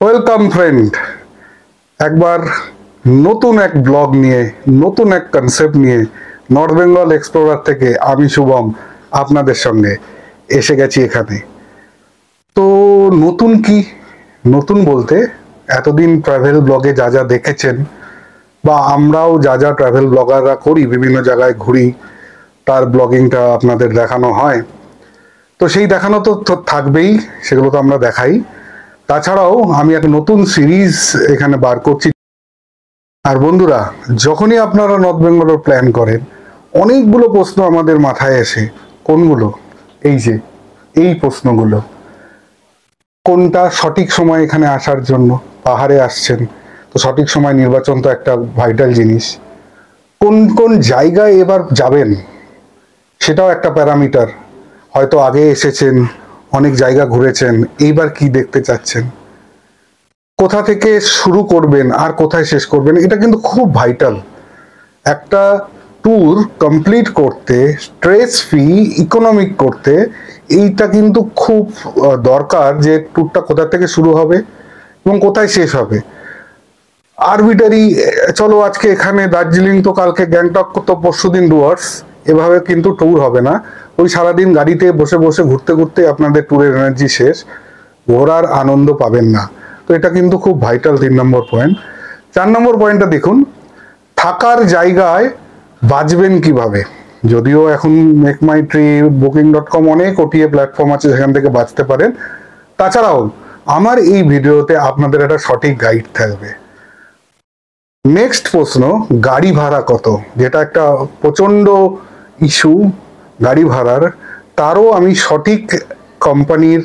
Welcome friend একবার নতুন এক ব্লগ নিয়ে, নতুন এক কনসেপ্ট নিয়ে নর্থ বেঙ্গল এক্সপ্লোরার থেকে আমি শুভম আপনাদের সঙ্গে এসে গেছি এখানে। তো নতুন কি? নতুন বলতে এতদিন ট্রাভেল ব্লগে যা যা দেখেছেন বা আমরাও যা যা ট্রাভেল ব্লগাররা করি, বিভিন্ন জায়গায় ঘুরি, তার ব্লগিংটা আপনাদের দেখানো হয়। তো সেই দেখানো তো থাকবেই, সেগুলো তো আমরা দেখাই। তাছাড়াও আমি এক নতুন সিরিজ এখানে বার করছি। আর বন্ধুরা, যখনই আপনারা নর্থ বেঙ্গলের প্ল্যান করেন, অনেকগুলো প্রশ্ন আমাদের মাথায় আসে। কোনগুলো? এই যে, এই প্রশ্নগুলো। কোনটা সঠিক সময় এখানে আসার জন্য? পাহাড়ে আসছেন। তো সঠিক সময় নির্বাচন তো একটা ভাইটাল জিনিস। কোন কোন জায়গায় এবার যাবেন? সেটাও একটা প্যারামিটার। হয়তো আগে এসেছেন অনেক জায়গা ঘুরেছেন, এইবার কি দেখতে চাচ্ছেন? কোথা থেকে শুরু করবেন, আর কোথায় শেষ করবেন, এটা কিন্তু খুব ভাইটাল একটা ট্যুর কমপ্লিট করতে স্ট্রেস ফ্রি ইকোনমিক করতে, এইটা কিন্তু খুব দরকার যে ট্যুরটা কোথা থেকে শুরু হবে এবং কোথায় শেষ হবে। আরবিটারি চলো আজকে এখানে দার্জিলিং তো কালকে গ্যাংটক তো পরশু দিন ডুয়ার্স এভাবে কিন্তু ট্যুর হবে না। ওই সারাদিন গাড়িতে বসে বসে ঘুরতে ঘুরতে আপনাদের ট্যুরের এনার্জি শেষ। ঘোরার আনন্দ পাবেন না। তো এটা কিন্তু খুব ভাইটাল তিন নম্বর পয়েন্ট চার নম্বর পয়েন্টটা দেখুন, থাকার জায়গায় বাঁচবেন কীভাবে? যদিও এখন মেক মাই ট্রি বুকিং ডট কম অনেক ওটিএ প্ল্যাটফর্ম আছে সেখান থেকে বাঁচতে পারেন। তাছাড়াও, আমার এই ভিডিওতে আপনাদের একটা সঠিক গাইড থাকবে। নেক্সট প্রশ্ন, গাড়ি ভাড়া কত? যেটা একটা প্রচণ্ড ইস্যু গাড়ি ভাড়ার, তারও আমি সঠিক কোম্পানির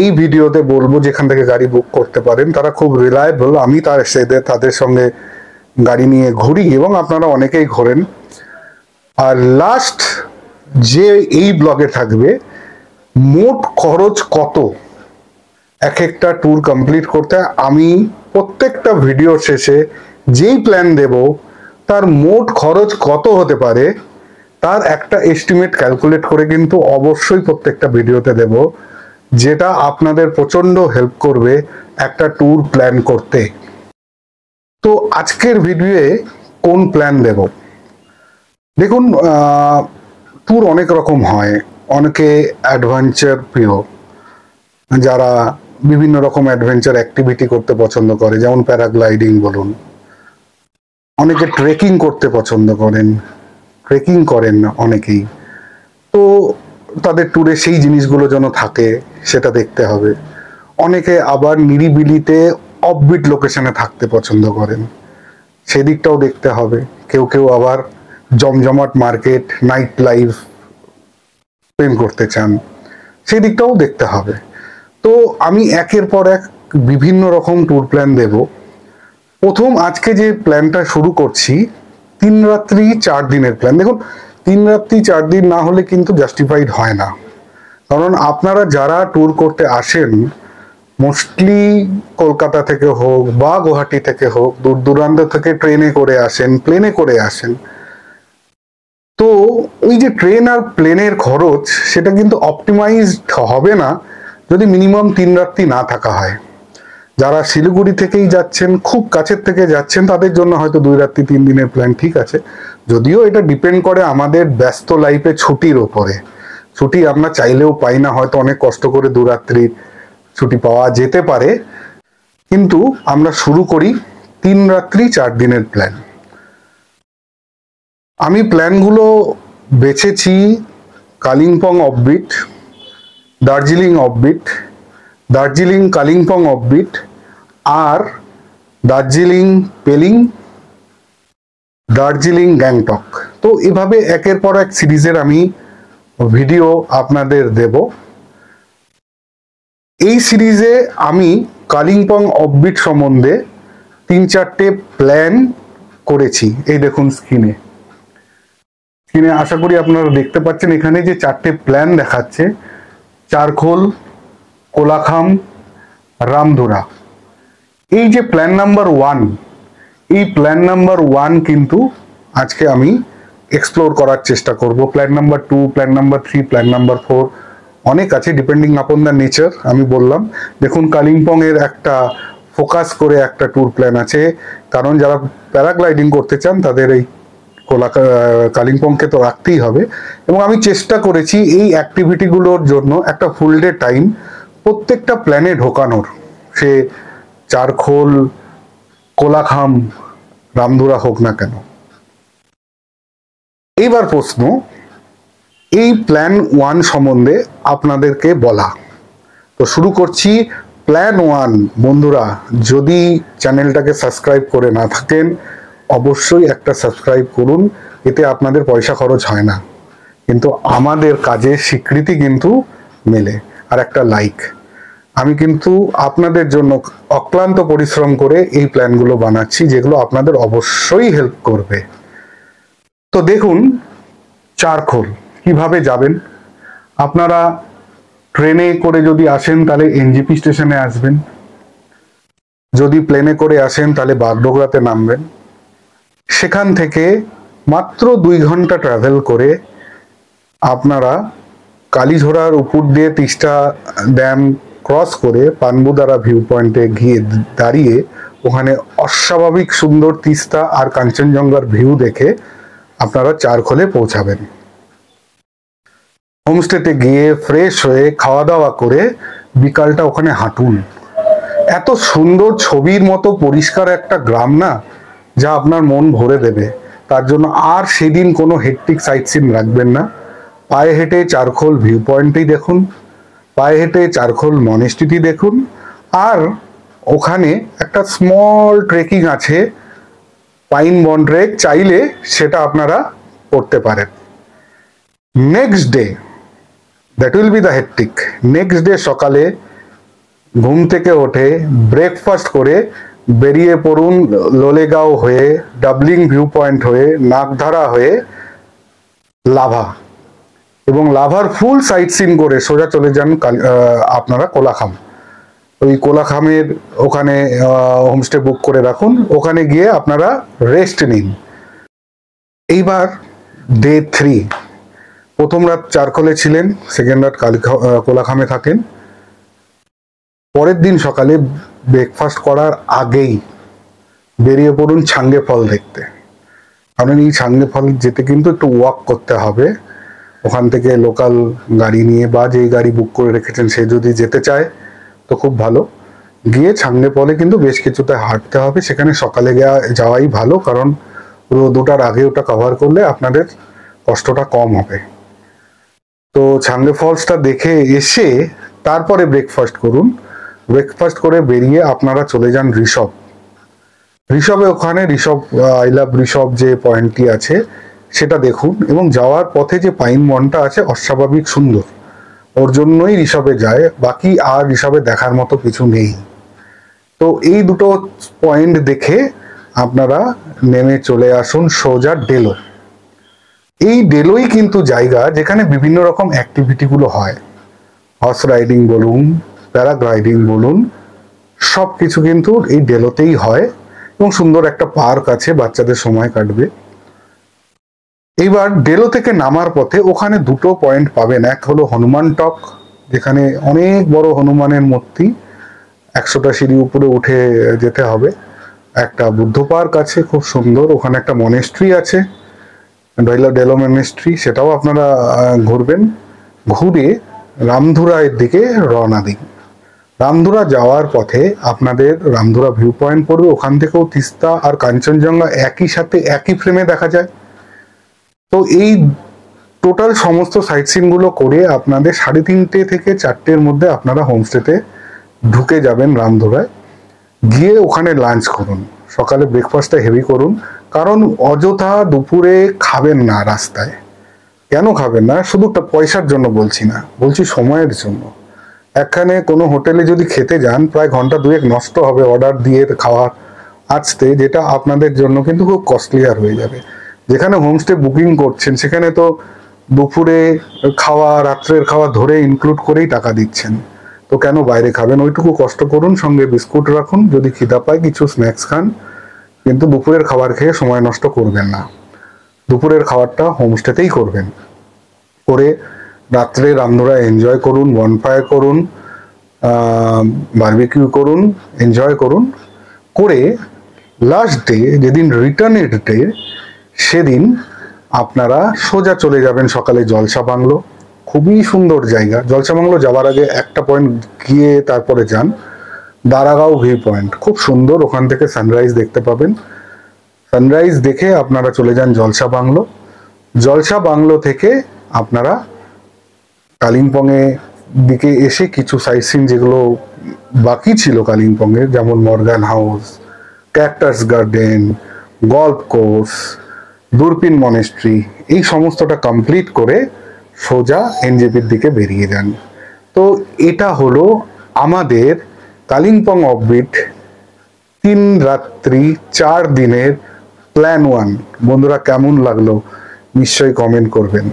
এই ভিডিওতে বলব যেখান থেকে গাড়ি বুক করতে পারেন। তারা খুব রিলায়েবল আমি তার সেদের তাদের সঙ্গে গাড়ি নিয়ে ঘুরি এবং আপনারা অনেকেই ঘোরেন। আর লাস্ট যে এই ব্লগে থাকবে, মোট খরচ কত? এক একটা ট্যুর কমপ্লিট করতে আমি প্রত্যেকটা ভিডিও শেষে যেই প্ল্যান দেব, তার মোট খরচ কত হতে পারে? তার একটা এস্টিমেট ক্যালকুলেট করে কিন্তু অবশ্যই প্রত্যেকটা ভিডিওতে দেব, যেটা আপনাদের প্রচণ্ড হেল্প করবে একটা ট্যুর প্ল্যান করতে। তো আজকের ভিডিওয়ে কোন প্ল্যান দেব? দেখুন ট্যুর অনেক রকম হয়। অনেকে অ্যাডভেঞ্চার প্রিয়, যারা বিভিন্ন রকম অ্যাডভেঞ্চার অ্যাক্টিভিটি করতে পছন্দ করে, যেমন প্যারাগ্লাইডিং বলুন। অনেকে ট্রেকিং করতে পছন্দ করেন। ট্রেকিং করেন অনেকেই। তো তাদের ট্যুরে সেই জিনিসগুলো যেন থাকে, সেটা দেখতে হবে। অনেকে আবার নিরিবিলিতে অফবিট লোকেশনে থাকতে পছন্দ করেন। সেদিকটাও দেখতে হবে। কেউ কেউ আবার জমজমাট মার্কেট নাইট লাইফ প্রেম করতে চান সেই দিকটাও দেখতে হবে। তো আমি একের পর এক বিভিন্ন রকম ট্যুর প্ল্যান দেব। প্রথম আজকে যে প্ল্যানটা শুরু করছি তিন রাত্রি চার দিনের প্ল্যান দেখুন, তিন রাত্রি চার দিন না হলে কিন্তু জাস্টিফাইড হয় না। কারণ আপনারা যারা ট্যুর করতে আসেন মোস্টলি কলকাতা থেকে হোক বা গুয়াহাটি থেকে হোক, দূর দূরান্ত থেকে ট্রেনে করে আসেন প্লেনে করে আসেন, তো ওই যে ট্রেন আর প্লেনের খরচ, সেটা কিন্তু অপটিমাইজড হবে না যদি মিনিমাম তিন রাত্রি না থাকা হয়। যারা শিলিগুড়ি থেকেই যাচ্ছেন, খুব কাছের থেকে যাচ্ছেন, তাদের জন্য হয়তো দুই রাত্রি, তিন দিনের প্ল্যান ঠিক আছে। যদিও এটা ডিপেন্ড করে আমাদের ব্যস্ত লাইফে ছুটির ওপরে ছুটি আমরা চাইলেও পাই না, হয়তো অনেক কষ্ট করে দু রাত্রির ছুটি পাওয়া যেতে পারে। কিন্তু আমরা শুরু করি তিন রাত্রি, চার দিনের প্ল্যান আমি প্ল্যানগুলো বেছেছি Kalimpong offbeat Darjeeling offbeat Darjeeling Kalimpong offbeat আর দার্জিলিং, পেলিং, দার্জিলিং, গ্যাংটক। তো এভাবে একের পর এক সিরিজের আমি ভিডিও আপনাদের দেব। এই সিরিজে আমি কালিম্পং অফবিট সম্বন্ধে তিন চারটে প্ল্যান করেছি। এই দেখুন স্ক্রিনে স্ক্রিনে আশা করি আপনারা দেখতে পাচ্ছেন এখানে যে চারটে প্ল্যান দেখাচ্ছে। চারখোল, কোলাখাম, রামধুরা। এই যে প্ল্যান নাম্বার ওয়ান এই প্ল্যান নাম্বার ওয়ান কিন্তু আজকে আমি এক্সপ্লোর করার চেষ্টা করব। Plan number two plan number three plan number four অনেক আছে ডিপেন্ডিং আপন দ্য নেচার আমি বললাম। দেখুন কালিম্পং এর একটা ফোকাস করে একটা ট্যুর প্ল্যান আছে। কারণ যারা প্যারাগ্লাইডিং করতে চান, তাদের এই কোলাকা, কালিম্পংকে তো রাখতেই হবে। এবং আমি চেষ্টা করেছি এই অ্যাক্টিভিটিগুলোর জন্য একটা ফুল ডে টাইম প্রত্যেকটা প্ল্যানে ঢোকানোর। সে চারখোল, কোলাখাম, রামধুরা হোক না কেন। এইবার প্রশ্ন, এই প্ল্যান ওয়ান সম্বন্ধে আপনাদেরকে বলা। তো শুরু করছি প্ল্যান ওয়ান বন্ধুরা, যদি চ্যানেলটাকে সাবস্ক্রাইব করে না থাকেন, অবশ্যই একটা সাবস্ক্রাইব করুন, এতে আপনাদের পয়সা খরচ হয় না। কিন্তু আমাদের কাজে স্বীকৃতি কিন্তু মেলে। আর একটা লাইক আমি কিন্তু আপনাদের জন্য অক্লান্ত পরিশ্রম করে এই প্ল্যানগুলো বানাচ্ছি, যেগুলো আপনাদের অবশ্যই হেল্প করবে। তো দেখুন, চারখোল, কীভাবে যাবেন? আপনারা ট্রেনে করে যদি আসেন, তাহলে এনজিপি স্টেশনে আসবেন। যদি প্লেনে করে আসেন, তাহলে বাগডোগরাতে নামবেন। সেখান থেকে মাত্র দুই ঘণ্টা ট্রাভেল করে আপনারা কালীঝোড়ার উপর দিয়ে তিস্তা ড্যাম ক্রস করে পানবুদারা ভিউ পয়েন্টে গিয়ে দাঁড়িয়ে ওখানে অস্বাভাবিক সুন্দর তিস্তা আর কাঞ্চনজঙ্ঘার ভিউ দেখে আপনারা চারখোলে পৌঁছাবেন। হোমস্টেতে গিয়ে ফ্রেশ হয়ে খাওয়া দাওয়া করে বিকালটা ওখানে হাঁটুন। এত সুন্দর ছবির মতো পরিষ্কার একটা গ্রাম না, যা আপনার মন ভরে দেবে। তার জন্য আর সেদিন কোনো হেকটিক সাইট সিন রাখবেন না। পায়ে হেঁটে চারখোল ভিউ পয়েন্টেই দেখুন। পায়ে হেঁটে চারখোল মনেস্ট্রিটি দেখুন আর ওখানে একটা স্মল ট্রেকিং আছে পাইন বন ট্রেক চাইলে সেটা আপনারা করতে পারেন। Next day that will be the hectic next day সকালে ঘুম থেকে ওঠে ব্রেকফাস্ট করে বেরিয়ে পড়ুন লোলেগাঁও হয়ে ডাবলিং ভিউ পয়েন্ট হয়ে, নাগধারা হয়ে, লাভা। এবং লাভার ফুল সাইট সিন করে সোজা চলে যান কাল- আপনারা কোলাখাম। ওই কোলাখামের ওখানে হোমস্টে বুক করে রাখুন। ওখানে গিয়ে আপনারা রেস্ট নিন। এইবার ডে থ্রি প্রথম রাত চারখোলে ছিলেন সেকেন্ড রাত কালিখা কোলাখামে থাকেন। পরের দিন সকালে ব্রেকফাস্ট করার আগেই বেরিয়ে পড়ুন ছাঙ্গে ফল দেখতে। কারণ এই ছাঙ্গে ফল যেতে কিন্তু একটু ওয়াক করতে হবে। ওখান থেকে লোকাল গাড়ি নিয়ে বা যেই গাড়ি বুক করে রেখেছেন সে যদি যেতে চায়, তো খুব ভালো। গিয়ে ছাঙ্গে ফলে কিন্তু বেশ কিছুটা হাঁটতে হবে, সেখানে সকালে যাওয়াই ভালো, কারণ রোদ আগে ওটা কভার করলে আপনাদের কষ্টটা কম হবে। তো ছাঙ্গে ফলসটা দেখে এসে তারপরে ব্রেকফাস্ট করুন। ব্রেকফাস্ট করে বেরিয়ে আপনারা চলে যান ঋষভ। ঋষভে ওখানে ঋষভ আই লাভ ঋষভ যে পয়েন্টটি আছে সেটা দেখুন এবং যাওয়ার পথে যে পাইন বনটা আছে অস্বাভাবিক সুন্দর। ওর জন্যই ঋষভে যায়, বাকি আর ঋষভে দেখার মতো কিছু নেই। তো এই দুটো পয়েন্ট দেখে আপনারা নেমে চলে আসুন সোজা ডেলো। এই ডেলোই কিন্তু জায়গা যেখানে বিভিন্ন রকম অ্যাক্টিভিটিগুলো হয়। হর্স রাইডিং বলুন, প্যারাগ্লাইডিং বলুন সব কিছু কিন্তু এই ডেলোতেই হয় এবং সুন্দর একটা পার্ক আছে, বাচ্চাদের সময় কাটবে। এইবার ডেলো থেকে নামার পথে ওখানে দুটো পয়েন্ট পাবেন। এক হলো হনুমান টক, যেখানে অনেক বড় হনুমানের মূর্তি, একশোটা সিঁড়ি উপরে উঠে যেতে হবে। একটা বুদ্ধ পার্ক আছে, খুব সুন্দর, ওখানে একটা মনেস্ট্রি আছে ডেলো ডেলো মনেস্ট্রি সেটাও আপনারা ঘুরবেন। ঘুরে রামধুরায়ের দিকে রওনা দিন। রামধুরা যাওয়ার পথে আপনাদের রামধুরা ভিউ পয়েন্ট পড়বে, ওখান থেকেও তিস্তা আর কাঞ্চনজঙ্ঘা একই সাথে একই ফ্রেমে দেখা যায়। তো এই টোটাল সমস্ত সাইট সিনগুলো করে আপনাদের সাড়ে তিনটে থেকে চারটের মধ্যে আপনারা হোমস্টেতে ঢুকে যাবেন রামধুরায়। গিয়ে ওখানে লাঞ্চ করুন। সকালে ব্রেকফাস্টটা হেভি করুন। কারণ অযথা দুপুরে খাবেন না রাস্তায়। কেন খাবেন না? শুধু পয়সার জন্য বলছি না। বলছি সময়ের জন্য। এখানে কোনো হোটেলে যদি খেতে যান, প্রায় ঘণ্টা দুয়েক নষ্ট হবে অর্ডার দিয়ে খাওয়া, আসতে, যেটা আপনাদের জন্য কিন্তু খুব কস্টলিয়ার হয়ে যাবে। যেখানে হোমস্টে বুকিং করছেন, সেখানে তো দুপুরে খাওয়া, রাত্রের খাওয়া ধরে ইনক্লুড করেই টাকা দিচ্ছেন। তো কেন বাইরে খাবেন? ওইটুকু কষ্ট করুন, সঙ্গে বিস্কুট রাখুন, যদি খিদা পায় কিছু স্ন্যাক্স খান। কিন্তু দুপুরের খাবার খেয়ে সময় নষ্ট করবেন না। দুপুরের খাবারটা হোমস্টেতেই করবেন। করে রাত্রে রান্নারা এনজয় করুন বনফায়ার করুন বারবিকিউ করুন এনজয় করুন। করে লাস্ট ডে যেদিন রিটার্নের ডে সেদিন আপনারা সোজা চলে যাবেন সকালে জলসা বাংলো। খুবই সুন্দর জায়গা। জলসা বাংলো যাওয়ার আগে একটা পয়েন্ট গিয়ে তারপরে যান। Daragaon view point. খুব সুন্দর। ওখান থেকে সানরাইজ দেখতে পাবেন। সানরাইজ দেখে আপনারা চলে যান জলসা বাংলো। জলসা বাংলো থেকে আপনারা কালিম্পংয়ে দিকে এসে কিছু সাইট সিন যেগুলো বাকি ছিল কালিম্পংয়ে, যেমন Morgan house cactus garden golf course Durpin monastery এই সমস্তটা কমপ্লিট করে সোজা এনজেপির দিকে বেরিয়ে যান। তো এটা হলো আমাদের কালিম্পং অফবিট তিন রাত্রি চার দিনের প্ল্যান ওয়ান বন্ধুরা, কেমন লাগল নিশ্চয়ই কমেন্ট করবেন।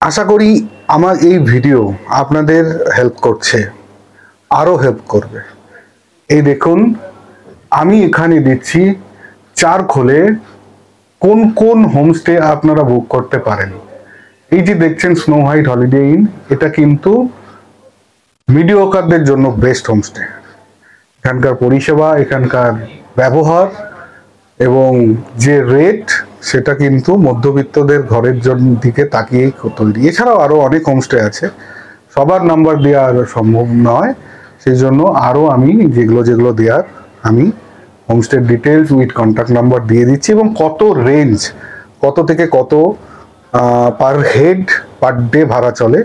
আশা করি আমার এই ভিডিও আপনাদের হেল্প করছে, আরও হেল্প করবে। এই দেখুন, আমি এখানে দিচ্ছি চার খোলে কোন কোন হোমস্টে আপনারা বুক করতে পারেন? এই যে দেখছেন স্নো হোয়াইট হলিডে ইন এটা কিন্তু মিডিওকারদের জন্য বেস্ট হোমস্টে এখানকার পরিষেবা, এখানকার ব্যবহার এবং যে রেট সেটা কিন্তু মধ্যবিত্তদের ঘরের জন্য দিকে তাকিয়েই তৈরি। এছাড়াও আরও অনেক হোমস্টে আছে। সবার নাম্বার দেওয়া সম্ভব নয়। সেই জন্য আরও আমি যেগুলো যেগুলো দেওয়ার আমি হোমস্টের ডিটেলস উইথ কন্ট্যাক্ট নাম্বার দিয়ে দিচ্ছি এবং কত রেঞ্জ কত থেকে কত পার হেড পার ডে ভাড়া চলে,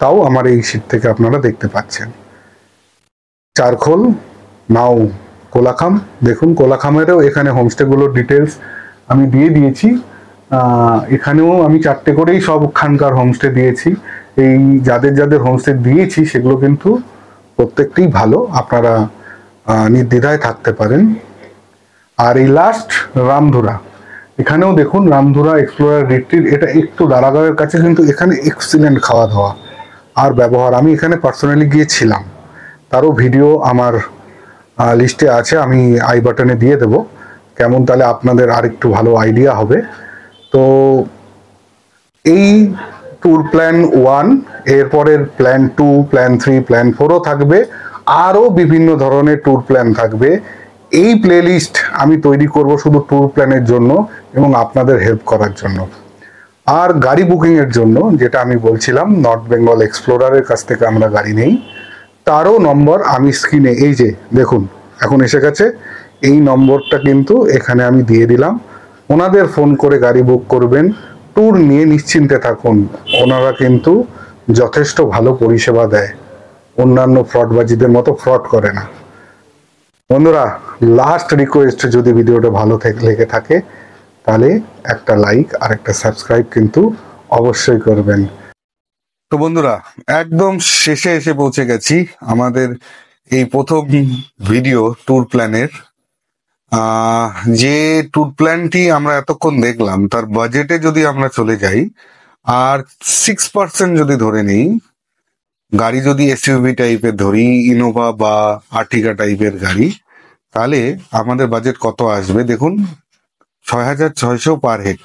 তাও আমার এই শীট থেকে আপনারা দেখতে পাচ্ছেন। চারখোল, নাও কোলাখাম, দেখুন কোলাখামেরও এখানে হোমস্টেগুলোর ডিটেলস আমি দিয়ে দিয়েছি। এখানেও আমি চারটে করেই সবখানকার হোমস্টে দিয়েছি। এই যাদের যাদের হোমস্টে দিয়েছি, সেগুলো কিন্তু প্রত্যেকটাই ভালো। আপনারা নির্দ্বিধায় থাকতে পারেন। আর এই লাস্ট রামধুরা। এখানেও দেখুন রামধুরা এক্সপ্লোরার রিট্রিট এটা একটু দারাগাঁওয়ের কাছে, কিন্তু এখানে এক্সিলেন্ট খাওয়া দাওয়া আর ব্যবহার। আমি এখানে পার্সোনালি গিয়েছিলাম। তারও ভিডিও আমার লিস্টে আছে, আমি আই বাটনে দিয়ে দেব। কেমন তাহলে আপনাদের আর একটু ভালো আইডিয়া হবে। তো এই ট্যুর প্ল্যান ওয়ান এরপরের plan two plan three plan ফোরও থাকবে। আরও বিভিন্ন ধরনের ট্যুর প্ল্যান থাকবে। এই প্লেলিস্ট আমি তৈরি করব শুধু ট্যুর প্ল্যানের জন্য এবং আপনাদের হেল্প করার জন্য। আর গাড়ি বুকিংয়ের জন্য, যেটা আমি বলছিলাম নর্থ বেঙ্গল এক্সপ্লোরারের কাছ থেকে আমরা গাড়ি নেই। তারও নম্বর আমি স্ক্রিনে এই যে, দেখুন, এখন এসে গেছে। এই নম্বরটা কিন্তু এখানে আমি দিয়ে দিলাম। ওনাদের ফোন করে গাড়ি বুক করবেন। ট্যুর নিয়ে নিশ্চিন্তে থাকুন। ওনারা কিন্তু যথেষ্ট ভালো পরিষেবা দেয়। অন্যান্য ফ্রডবাজিদের মতো ফ্রড করে না। বন্ধুরা লাস্ট রিকোয়েস্ট যদি ভিডিওটা ভালো লেগে থাকে, তাহলে একটা লাইক আর একটা সাবস্ক্রাইব কিন্তু অবশ্যই করবেন। তো বন্ধুরা, একদম শেষে এসে পৌঁছে গেছি আমাদের এই প্রথম ভিডিও ট্যুর প্ল্যানের যে ট্যুর প্ল্যানটি আমরা এতক্ষণ দেখলাম, তার বাজেটে যদি আমরা চলে যাই, আর সিক্স পার্সেন্ট যদি ধরে নিই গাড়ি যদি এসইউভি টাইপের ধরি ইনোভা বা আর্টিকা টাইপের গাড়ি, তাহলে আমাদের বাজেট কত আসবে? দেখুন ছয় হাজার ছয়শো পার হেড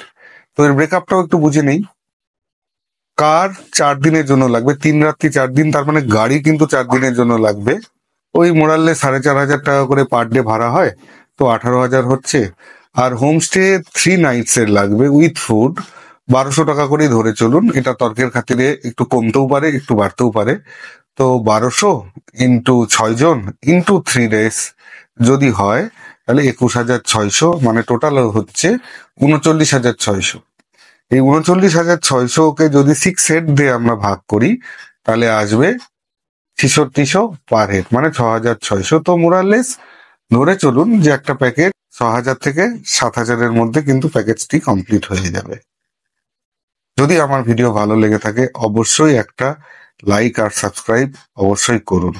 তো এর ব্রেকআপটাও একটু বুঝে নেই। কার চার দিনের জন্য লাগবে? তিন রাত্রি চার দিন, তার মানে গাড়ি কিন্তু চার দিনের জন্য লাগবে। ওই মোরালে সাড়ে চার হাজার টাকা করে পার ডে ভাড়া হয়, তো আঠারো হাজার হচ্ছে। আর হোমস্টে থ্রি নাইটস এর লাগবে উইথ ফুড বারোশো টাকা করেই ধরে চলুন, এটা তর্কের খাতিরে একটু কমতেও পারে, একটু বাড়তেও পারে। তো বারোশো ইন্টু ছয়জন ইন্টু থ্রি ডেজ যদি হয়, তাহলে একুশ হাজার ছয়শো মানে টোটাল হচ্ছে উনচল্লিশ হাজার ছয়শো। এই উনচল্লিশ হাজার ছয়শোকে যদি সিক্স হেড দিয়ে আমরা ভাগ করি, তাহলে আসবে ছিষট্টিশো পার হেড মানে ছ হাজার ছয়শো। তো মোরালেস ধরে চলুন যে একটা প্যাকেজ ছ হাজার থেকে সাত হাজারের মধ্যে কিন্তু প্যাকেজটি কমপ্লিট হয়ে যাবে। যদি আমার ভিডিও ভালো লেগে থাকে অবশ্যই একটা লাইক আর সাবস্ক্রাইব অবশ্যই করুন।